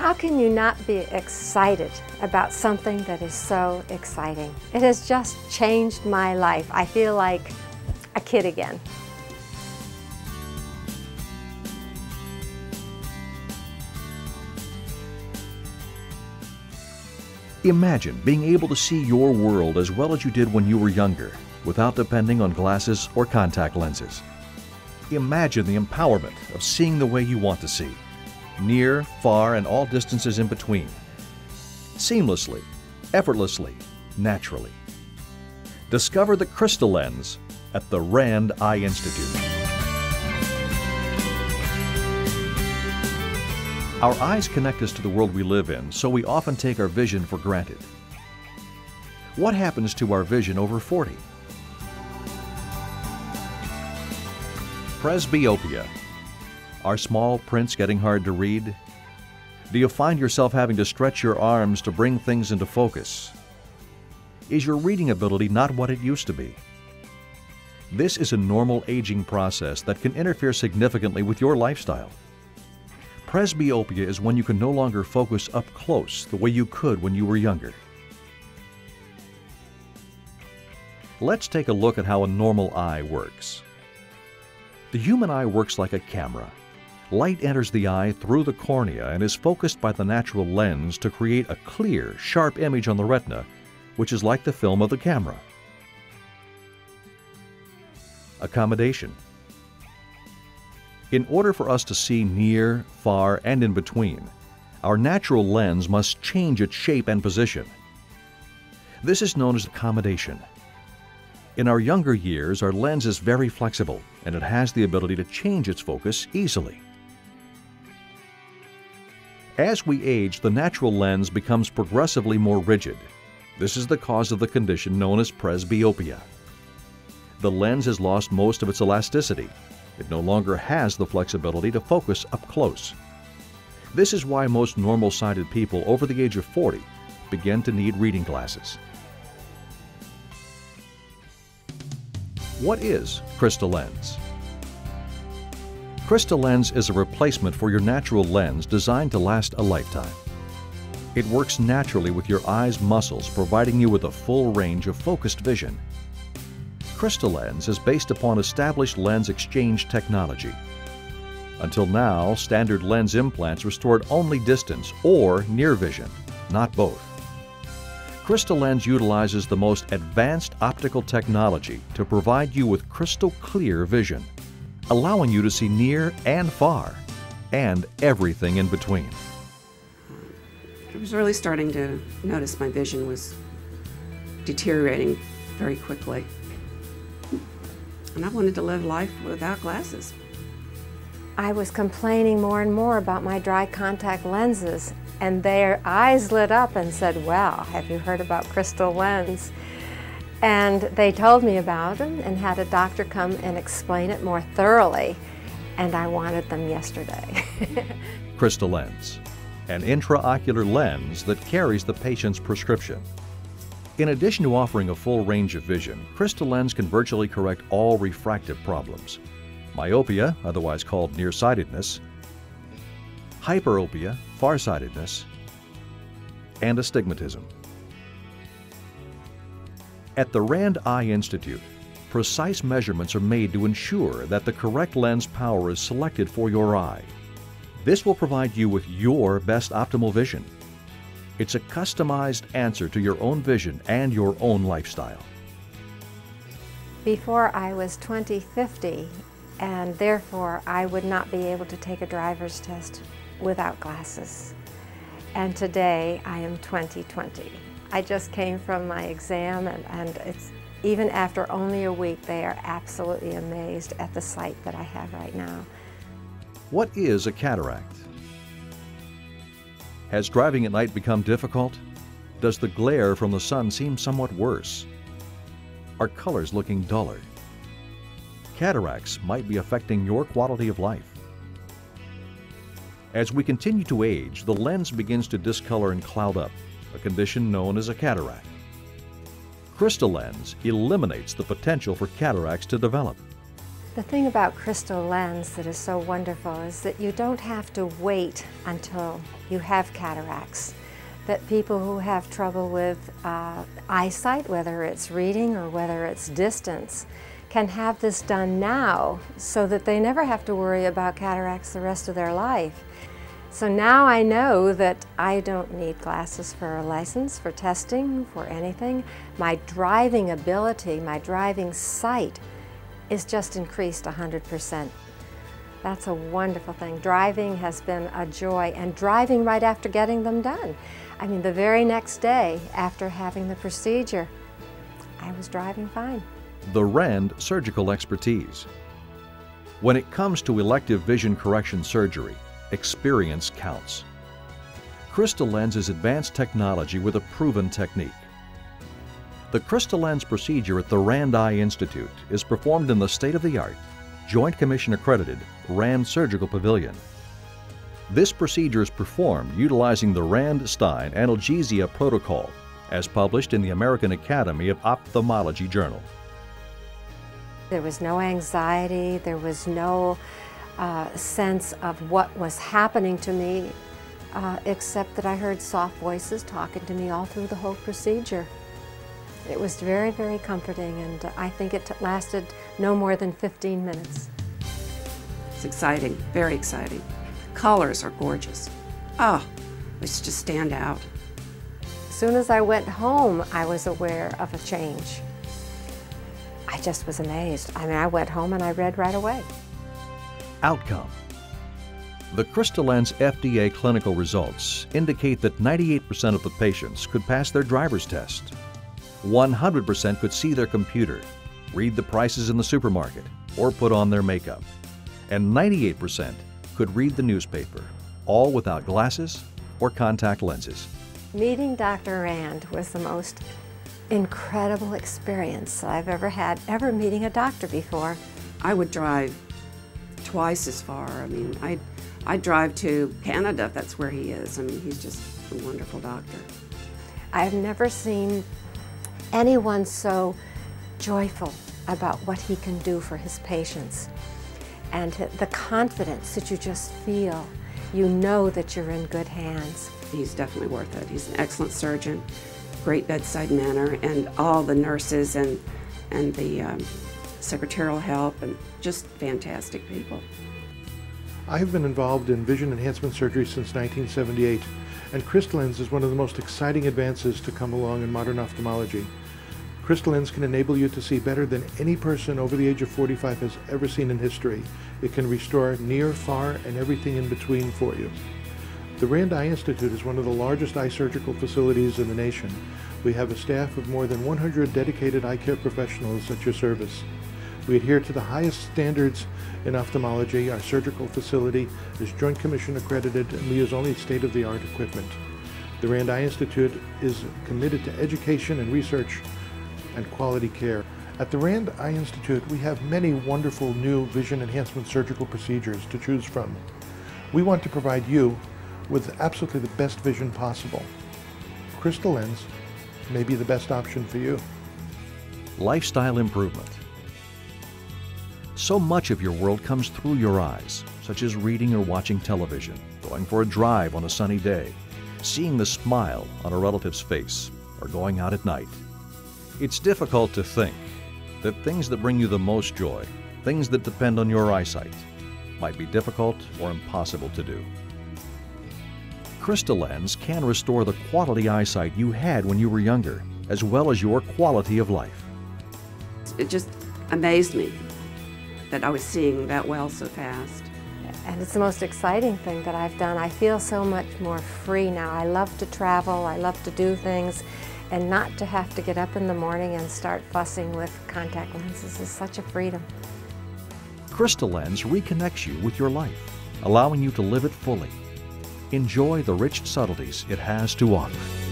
How can you not be excited about something that is so exciting? It has just changed my life. I feel like a kid again. Imagine being able to see your world as well as you did when you were younger, without depending on glasses or contact lenses. Imagine the empowerment of seeing the way you want to see, near, far, and all distances in between, seamlessly, effortlessly, naturally. Discover the Crystalens at the Rand Eye Institute. Our eyes connect us to the world we live in, so we often take our vision for granted. What happens to our vision over 40? Presbyopia. Are small prints getting hard to read? Do you find yourself having to stretch your arms to bring things into focus? Is your reading ability not what it used to be? This is a normal aging process that can interfere significantly with your lifestyle. Presbyopia is when you can no longer focus up close the way you could when you were younger. Let's take a look at how a normal eye works. The human eye works like a camera. Light enters the eye through the cornea and is focused by the natural lens to create a clear, sharp image on the retina, which is like the film of the camera. Accommodation in order for us to see near, far, and in between, our natural lens must change its shape and position. This is known as accommodation. In our younger years, our lens is very flexible and it has the ability to change its focus easily. As we age, the natural lens becomes progressively more rigid. This is the cause of the condition known as presbyopia. The lens has lost most of its elasticity it no longer has the flexibility to focus up close. This is why most normal sighted people over the age of 40 begin to need reading glasses. What is Crystalens? Crystalens is a replacement for your natural lens designed to last a lifetime. It works naturally with your eye's muscles, providing you with a full range of focused vision Crystalens is based upon established lens exchange technology. Until now, standard lens implants restored only distance or near vision, not both. Crystalens utilizes the most advanced optical technology to provide you with crystal clear vision, allowing you to see near and far, and everything in between. I was really starting to notice my vision was deteriorating very quickly and I wanted to live life without glasses. I was complaining more and more about my dry contact lenses, and their eyes lit up and said, Well, have you heard about Crystalens? And they told me about them and had a doctor come and explain it more thoroughly, and I wanted them yesterday. Crystalens, an intraocular lens that carries the patient's prescription. In addition to offering a full range of vision, Crystalens can virtually correct all refractive problems. Myopia, otherwise called nearsightedness, hyperopia, farsightedness, and astigmatism. At the Rand Eye Institute, precise measurements are made to ensure that the correct lens power is selected for your eye. This will provide you with your best optimal vision it's a customized answer to your own vision and your own lifestyle. Before I was 2050, and therefore I would not be able to take a driver's test without glasses. And today I am 2020. I just came from my exam and, and it's even after only a week they are absolutely amazed at the sight that I have right now. What is a cataract? Has driving at night become difficult? Does the glare from the sun seem somewhat worse? Are colors looking duller? Cataracts might be affecting your quality of life. As we continue to age, the lens begins to discolor and cloud up, a condition known as a cataract. Crystalens eliminates the potential for cataracts to develop. The thing about Crystalens that is so wonderful is that you don't have to wait until you have cataracts. That people who have trouble with uh, eyesight, whether it's reading or whether it's distance, can have this done now so that they never have to worry about cataracts the rest of their life. So now I know that I don't need glasses for a license, for testing, for anything. My driving ability, my driving sight is just increased 100%. That's a wonderful thing. Driving has been a joy and driving right after getting them done. I mean, the very next day after having the procedure, I was driving fine. The RAND surgical expertise. When it comes to elective vision correction surgery, experience counts. Crystalens is advanced technology with a proven technique. The Crystalens procedure at the RAND Eye Institute is performed in the state-of-the-art, Joint Commission accredited RAND Surgical Pavilion. This procedure is performed utilizing the RAND Stein analgesia protocol as published in the American Academy of Ophthalmology Journal. There was no anxiety, there was no uh, sense of what was happening to me, uh, except that I heard soft voices talking to me all through the whole procedure. It was very, very comforting, and I think it lasted no more than 15 minutes. It's exciting, very exciting. Colors are gorgeous. Oh, let's just stand out. As soon as I went home, I was aware of a change. I just was amazed. I mean, I went home and I read right away. Outcome The Crystalens FDA clinical results indicate that 98% of the patients could pass their driver's test. 100% could see their computer, read the prices in the supermarket, or put on their makeup. And 98% could read the newspaper, all without glasses or contact lenses. Meeting Dr. Rand was the most incredible experience I've ever had, ever meeting a doctor before. I would drive twice as far. I mean, I I drive to Canada. That's where he is. I mean, he's just a wonderful doctor. I've never seen anyone so joyful about what he can do for his patients and the confidence that you just feel. You know that you're in good hands. He's definitely worth it. He's an excellent surgeon, great bedside manner, and all the nurses and and the um, secretarial help, and just fantastic people. I have been involved in vision enhancement surgery since 1978, and Crystalens is one of the most exciting advances to come along in modern ophthalmology. Crystalens can enable you to see better than any person over the age of 45 has ever seen in history. It can restore near, far, and everything in between for you. The Rand Eye Institute is one of the largest eye surgical facilities in the nation. We have a staff of more than 100 dedicated eye care professionals at your service. We adhere to the highest standards in ophthalmology. Our surgical facility is Joint Commission accredited and we use only state-of-the-art equipment. The Rand Eye Institute is committed to education and research and quality care. At the Rand Eye Institute, we have many wonderful new vision enhancement surgical procedures to choose from. We want to provide you with absolutely the best vision possible. Crystalens may be the best option for you. Lifestyle improvement so much of your world comes through your eyes, such as reading or watching television, going for a drive on a sunny day, seeing the smile on a relative's face, or going out at night. It's difficult to think that things that bring you the most joy, things that depend on your eyesight, might be difficult or impossible to do. Crystalens can restore the quality eyesight you had when you were younger, as well as your quality of life. It just amazed me that I was seeing that well so fast. And it's the most exciting thing that I've done. I feel so much more free now. I love to travel, I love to do things, and not to have to get up in the morning and start fussing with contact lenses is such a freedom. Crystalens reconnects you with your life, allowing you to live it fully. Enjoy the rich subtleties it has to offer.